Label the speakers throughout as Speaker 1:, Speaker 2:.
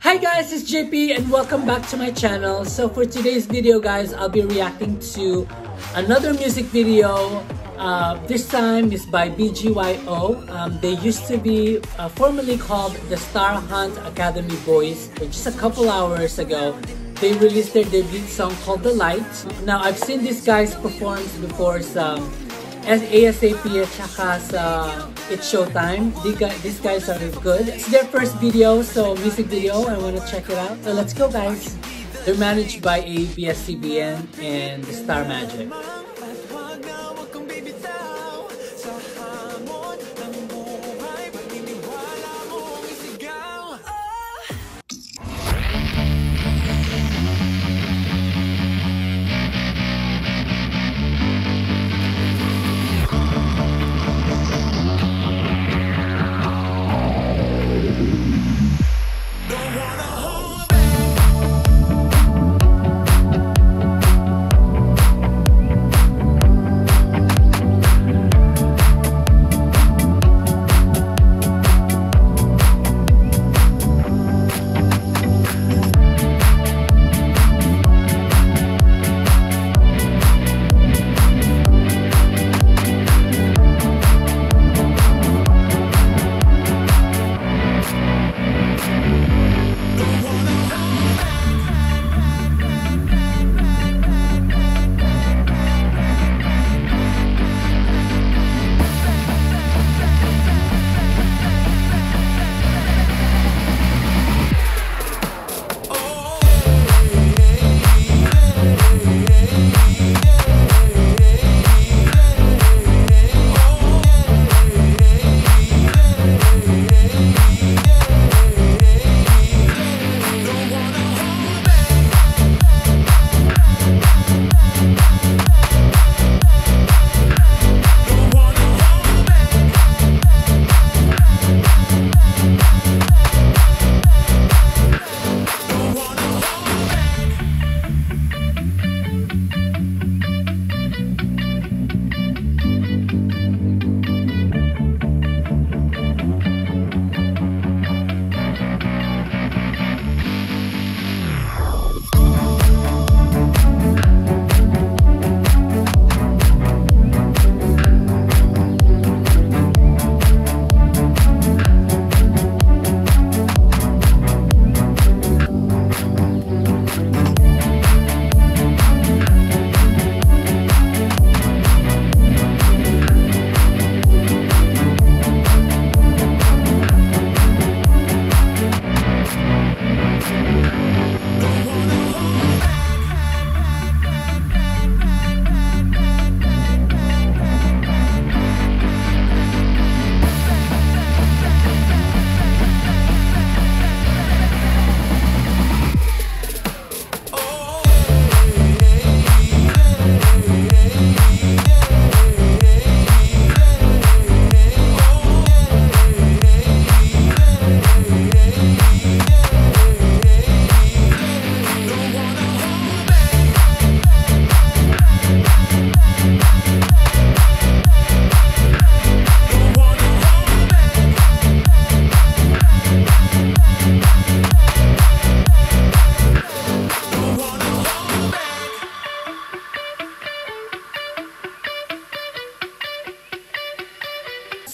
Speaker 1: Hi guys, it's JP and welcome back to my channel. So for today's video guys, I'll be reacting to another music video. Uh, this time is by BGYO. Um, they used to be uh, formerly called the Star Hunt Academy Boys. Just a couple hours ago, they released their debut song called The Light. Now I've seen these guys perform before some as ASAP at saka sa It's Showtime. These guys are good. It's their first video, so music video. I want to check it out. So let's go guys. They're managed by ABS-CBN and Star Magic.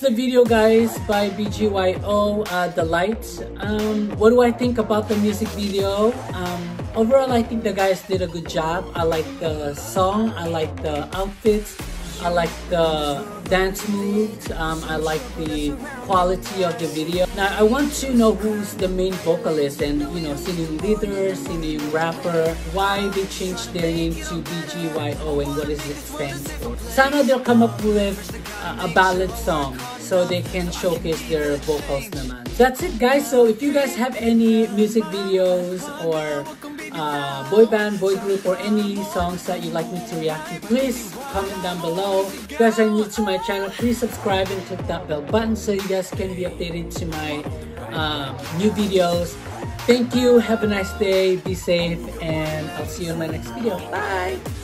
Speaker 1: The video guys by BGYO, uh, The Light. Um, what do I think about the music video? Um, overall, I think the guys did a good job. I like the song, I like the outfits, I like the dance moves, um, I like the quality of the video. Now, I want to know who's the main vocalist and, you know, singing leader, singing rapper, why they changed their name to BGYO and what does it stand for. Sana they'll come up with uh, a ballad song so they can showcase their vocals naman. That's it guys. So if you guys have any music videos or uh, boy band, boy group, or any songs that you'd like me to react to, please comment down below. If you guys are new to my channel, please subscribe and click that bell button so you guys can be updated to my uh, new videos. thank you. Have a nice day. Be safe. And I'll see you in my next video. Bye.